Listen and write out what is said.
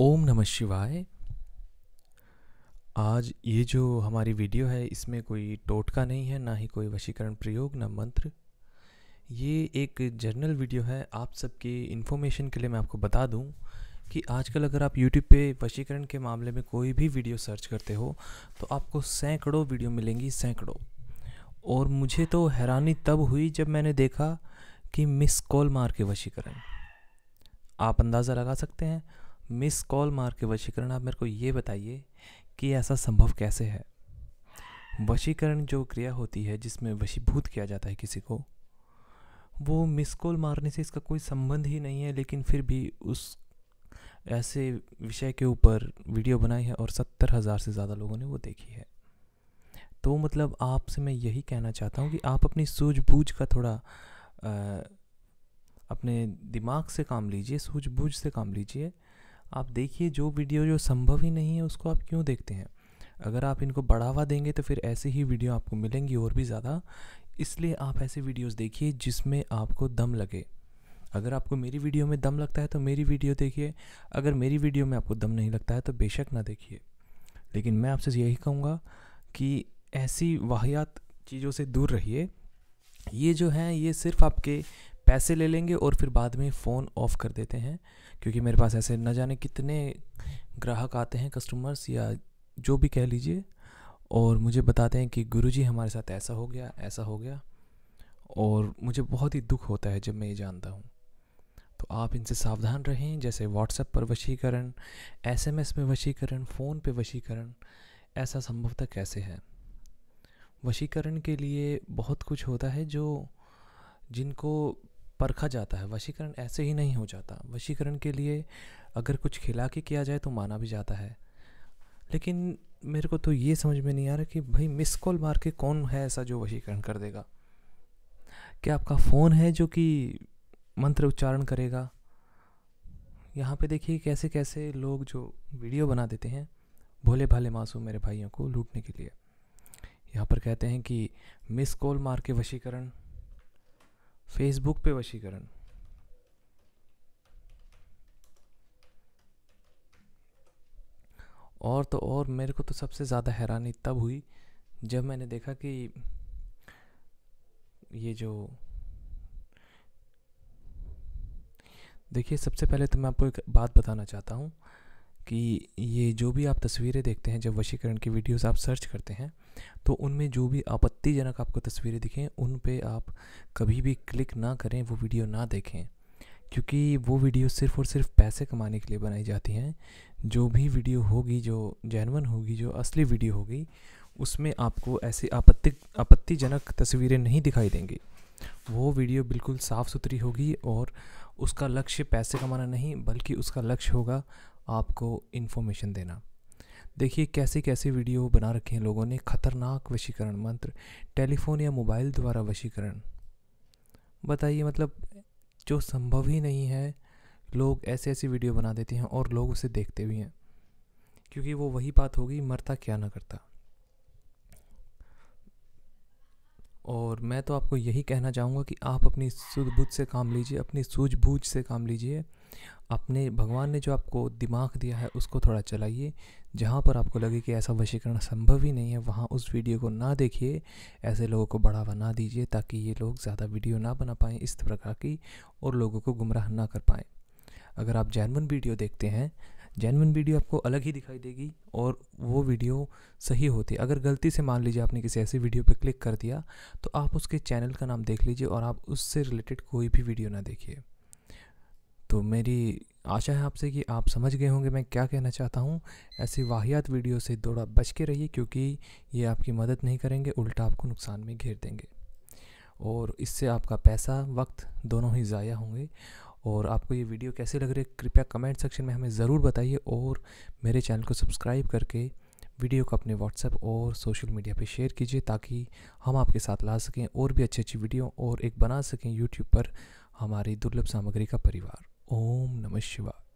ओम नमः शिवाय। आज ये जो हमारी वीडियो है, इसमें कोई टोटका नहीं है, ना ही कोई वशीकरण प्रयोग, ना मंत्र। ये एक जर्नल वीडियो है। आप सबके इन्फॉर्मेशन के लिए मैं आपको बता दूँ कि आजकल अगर आप यूट्यूब पे वशीकरण के मामले में कोई भी वीडियो सर्च करते हो तो आपको सैकड़ों वीडियो मिलेंगी, सैकड़ों। और मुझे तो हैरानी तब हुई जब मैंने देखा कि मिस कॉल मार के वशीकरण। आप अंदाज़ा लगा सकते हैं मिस कॉल मार के वशीकरण आप मेरे को ये बताइए कि ऐसा संभव कैसे है? वशीकरण जो क्रिया होती है जिसमें वशीभूत किया जाता है किसी को वो मिस कॉल मारने से इसका कोई संबंध ही नहीं है लेकिन फिर भी उस ऐसे विषय के ऊपर वीडियो बनाई है और सत्तर हज़ार से ज़्यादा लोगों ने वो देखी है। तो मतलब आपसे मैं यही कहना चाहता हूँ कि आप अपनी सूझबूझ का थोड़ा आ, अपने दिमाग से काम लीजिए सूझबूझ से काम लीजिए आप देखिए, जो वीडियो जो संभव ही नहीं है, उसको आप क्यों देखते हैं? अगर आप इनको बढ़ावा देंगे तो फिर ऐसे ही वीडियो आपको मिलेंगी और भी ज़्यादा। इसलिए आप ऐसे वीडियोस देखिए, जिसमें आपको दम लगे। अगर आपको मेरी वीडियो में दम लगता है तो मेरी वीडियो देखिए। अगर मेरी वीडियो में आपको दम नहीं लगता है तो बेशक ना देखिए। लेकिन मैं आपसे यही कहूँगा कि ऐसी वाहियात चीज़ों से दूर रहिए। ये जो हैं, ये सिर्फ़ आपके पैसे ले लेंगे और फिर बाद में फ़ोन ऑफ़ कर देते हैं। क्योंकि मेरे पास ऐसे न जाने कितने ग्राहक आते हैं कस्टमर्स या जो भी कह लीजिए। और मुझे बताते हैं कि गुरुजी हमारे साथ ऐसा हो गया, ऐसा हो गया। और मुझे बहुत ही दुख होता है जब मैं ये जानता हूँ। तो आप इनसे सावधान रहें, जैसे व्हाट्सएप पर वशीकरण एसएमएस में वशीकरण फ़ोन पे वशीकरण, ऐसा संभवतः कैसे है? वशीकरण के लिए बहुत कुछ होता है जो जिनको परखा जाता है, वशीकरण ऐसे ही नहीं हो जाता। वशीकरण के लिए अगर कुछ खिला के किया जाए तो माना भी जाता है। लेकिन मेरे को तो ये समझ में नहीं आ रहा कि भाई मिस कॉल मार के कौन है ऐसा जो वशीकरण कर देगा? क्या आपका फ़ोन है जो कि मंत्र उच्चारण करेगा? यहाँ पे देखिए कैसे कैसे लोग जो वीडियो बना देते हैं भोले भाले मासूम मेरे भाइयों को लूटने के लिए। यहाँ पर कहते हैं कि मिस कॉल मार के वशीकरण फेसबुक पे वशीकरण। और तो और मेरे को तो सबसे ज़्यादा हैरानी तब हुई जब मैंने देखा कि ये जो देखिए, सबसे पहले तो मैं आपको एक बात बताना चाहता हूँ। कि ये जो भी आप तस्वीरें देखते हैं, जब वशीकरण की वीडियोस आप सर्च करते हैं तो उनमें जो भी आपत्तिजनक आपको तस्वीरें दिखें, उन पे आप कभी भी क्लिक ना करें, वो वीडियो ना देखें। क्योंकि वो वीडियो सिर्फ़ और सिर्फ़ पैसे कमाने के लिए बनाई जाती हैं। जो भी वीडियो होगी, जो जैनवन होगी, जो असली वीडियो होगी, उसमें आपको ऐसी आपत्ति, आपत्तिजनक तस्वीरें नहीं दिखाई देंगी। वो वीडियो बिल्कुल साफ़ सुथरी होगी और उसका लक्ष्य पैसे कमाना नहीं, बल्कि उसका लक्ष्य होगा आपको इन्फॉर्मेशन देना। देखिए कैसे कैसे वीडियो बना रखे हैं लोगों ने। ख़तरनाक वशीकरण मंत्र, टेलीफोन या मोबाइल द्वारा वशीकरण। बताइए मतलब जो संभव ही नहीं है, लोग ऐसे ऐसी वीडियो बना देते हैं और लोग उसे देखते भी हैं। क्योंकि वो वही बात होगी, मरता क्या ना करता। और मैं तो आपको यही कहना चाहूँगा कि आप अपनी सूझबूझ से काम लीजिए, अपनी सूझबूझ से काम लीजिए। अपने, भगवान ने जो आपको दिमाग दिया है, उसको थोड़ा चलाइए। जहाँ पर आपको लगे कि ऐसा वशीकरण संभव ही नहीं है, वहाँ उस वीडियो को ना देखिए। ऐसे लोगों को बढ़ावा ना दीजिए, ताकि ये लोग ज़्यादा वीडियो ना बना पाएँ इस प्रकार की, और लोगों को गुमराह ना कर पाएँ। अगर आप जैनवन वीडियो देखते हैं जैनवन वीडियो आपको अलग ही दिखाई देगी, और वो वीडियो सही होती। है अगर गलती से मान लीजिए आपने किसी ऐसी वीडियो पर क्लिक कर दिया तो आप उसके चैनल का नाम देख लीजिए, और आप उससे रिलेटेड कोई भी वीडियो ना देखिए। तो मेरी आशा है आपसे कि आप समझ गए होंगे मैं क्या कहना चाहता हूँ। ऐसी वाहियात वीडियो से थोड़ा बच के रहिए क्योंकि ये आपकी मदद नहीं करेंगे, उल्टा आपको नुकसान में घेर देंगे। और इससे आपका पैसा, वक्त दोनों ही ज़ाया होंगे। और आपको ये वीडियो कैसे लग रही है, कृपया कमेंट सेक्शन में हमें ज़रूर बताइए और मेरे चैनल को सब्सक्राइब करके वीडियो को अपने व्हाट्सएप और सोशल मीडिया पे शेयर कीजिए ताकि हम आपके साथ ला सकें और भी अच्छी अच्छी वीडियो और एक बना सकें यूट्यूब पर हमारी दुर्लभ सामग्री का परिवार। ओम नमः शिवाय।